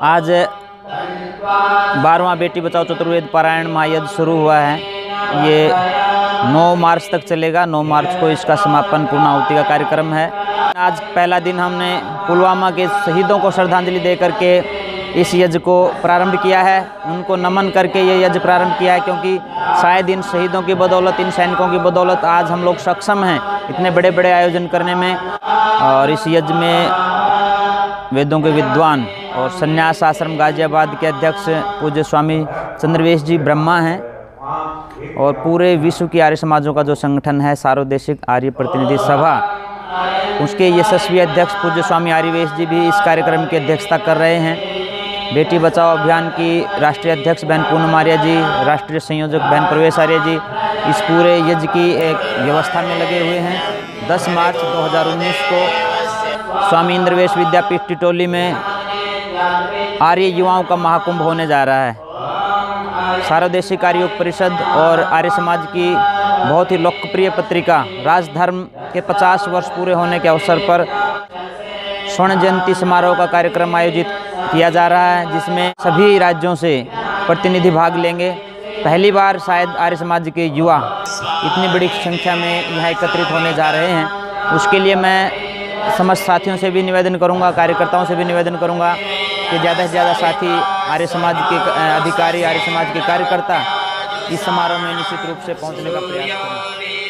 आज बारहवा बेटी बचाओ चतुर्वेद पारायण महायज्ञ शुरू हुआ है। ये 9 मार्च तक चलेगा। 9 मार्च को इसका समापन पूर्णाहुति का कार्यक्रम है। आज पहला दिन हमने पुलवामा के शहीदों को श्रद्धांजलि दे करके इस यज्ञ को प्रारंभ किया है। उनको नमन करके ये यज्ञ प्रारंभ किया है क्योंकि शायद इन शहीदों की बदौलत, इन सैनिकों की बदौलत आज हम लोग सक्षम हैं इतने बड़े बड़े आयोजन करने में। और इस यज्ञ में वेदों के विद्वान और संन्यास आश्रम गाजियाबाद के अध्यक्ष पूज्य स्वामी चंद्रवेश जी ब्रह्मा हैं। और पूरे विश्व की आर्य समाजों का जो संगठन है, सार्वदेशिक आर्य प्रतिनिधि सभा, उसके यशस्वी अध्यक्ष पूज्य स्वामी आर्यवेश जी भी इस कार्यक्रम की अध्यक्षता कर रहे हैं। बेटी बचाओ अभियान की राष्ट्रीय अध्यक्ष बहन पूनम आर्य जी, राष्ट्रीय संयोजक बहन प्रवेश आर्य जी इस पूरे यज्ञ की एक व्यवस्था में लगे हुए हैं। 10 मार्च 2019 को स्वामी इंद्रवेश विद्यापीठ टिटोली में आर्य युवाओं का महाकुंभ होने जा रहा है। सार्वदेशिक आर्य परिषद और आर्य समाज की बहुत ही लोकप्रिय पत्रिका, राजधर्म के 50 वर्ष पूरे होने के अवसर पर स्वर्ण जयंती समारोह का कार्यक्रम आयोजित किया जा रहा है, जिसमें सभी राज्यों से प्रतिनिधि भाग लेंगे। पहली बार शायद आर्य समाज के युवा इतनी बड़ी संख्या में यहाँ एकत्रित होने जा रहे हैं। उसके लिए मैं समस्त साथियों से भी निवेदन करूँगा, कार्यकर्ताओं से भी निवेदन करूँगा कि ज़्यादा से ज़्यादा साथी आर्य समाज के अधिकारी, आर्य समाज के कार्यकर्ता इस समारोह में निश्चित रूप से पहुँचने का प्रयास करें।